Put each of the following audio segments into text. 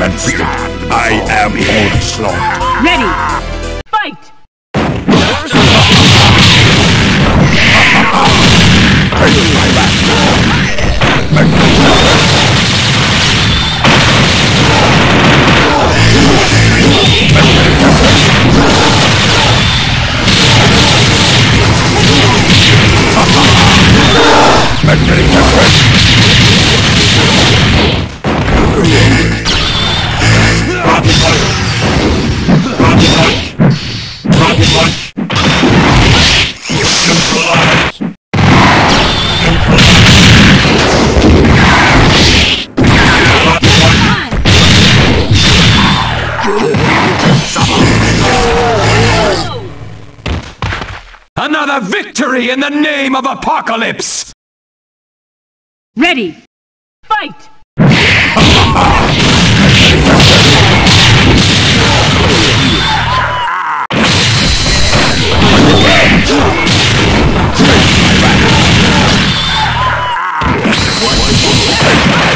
I am onslaught. Another victory in the name of Apocalypse! Ready! Fight! Magnetic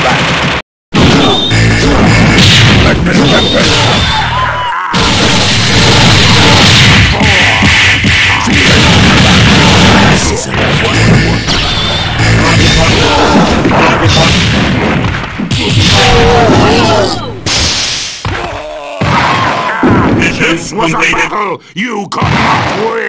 This was a battle you could not win!